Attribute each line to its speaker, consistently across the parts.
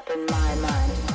Speaker 1: up in my mind.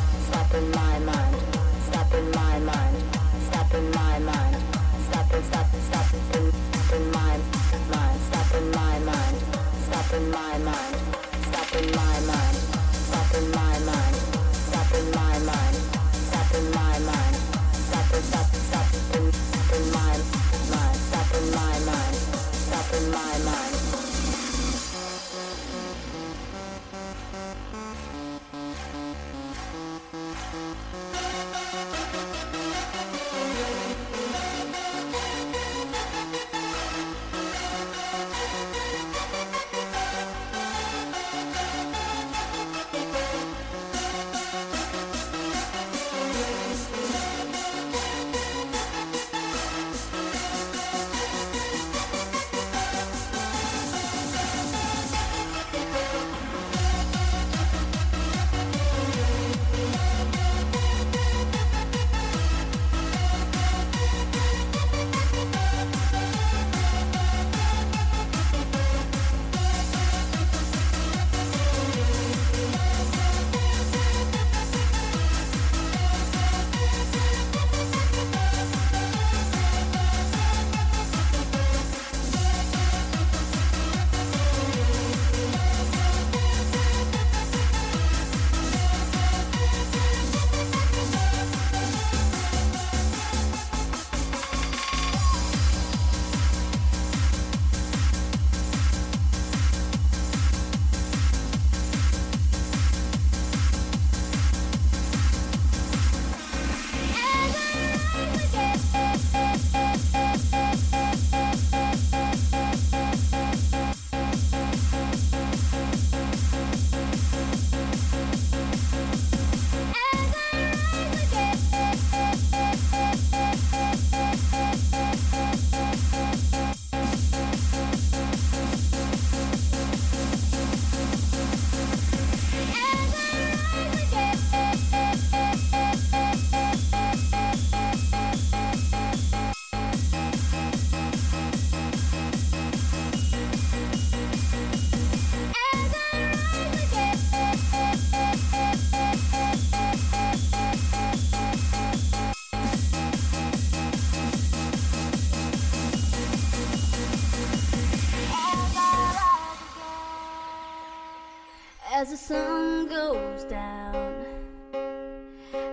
Speaker 1: As the sun goes down,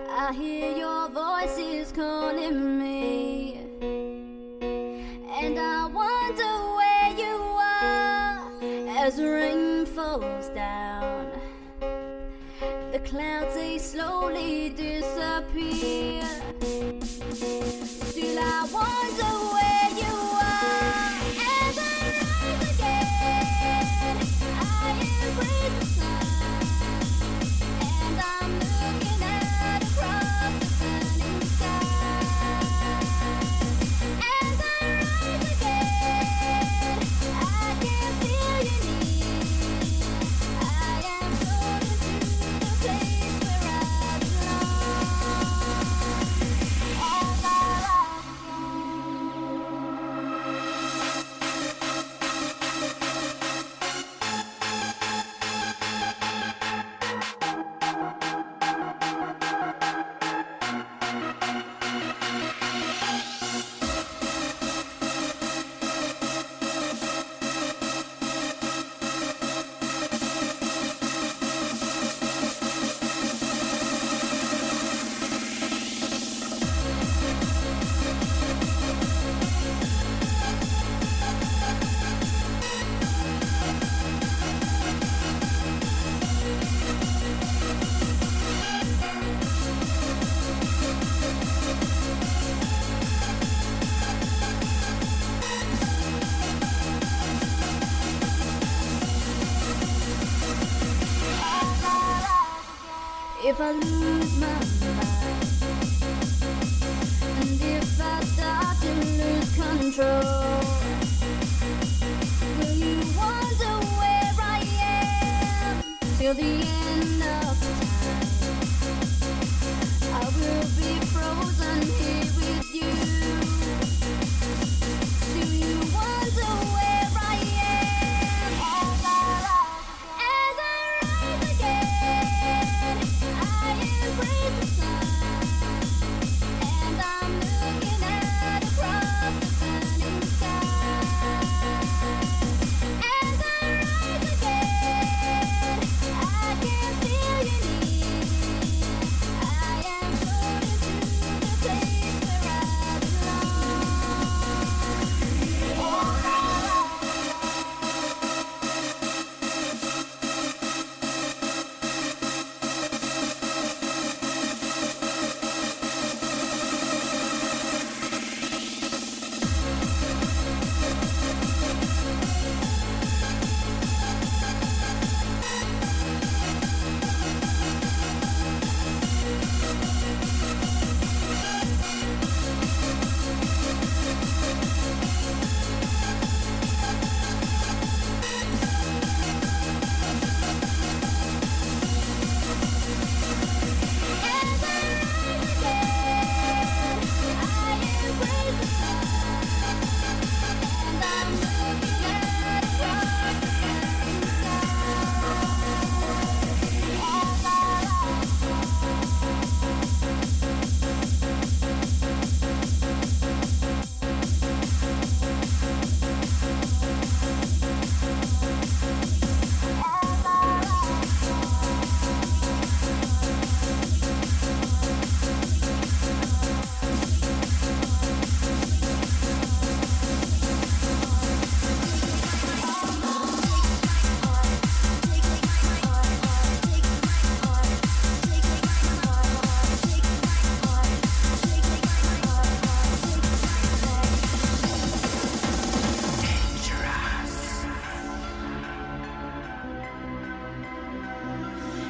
Speaker 1: I hear your voices calling me, and I wonder where you are as the rain falls down. The clouds they slowly disappear. if I lose my mind and if I start to lose control. Will you wonder where I am till the end?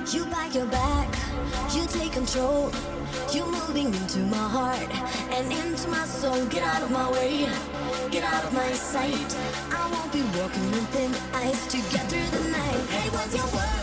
Speaker 2: Got your back. You take control. You're moving into my heart and into my soul. Get out of my way. Get out of my sight. I won't be walking in thin ice to get through the night. Hey, what's your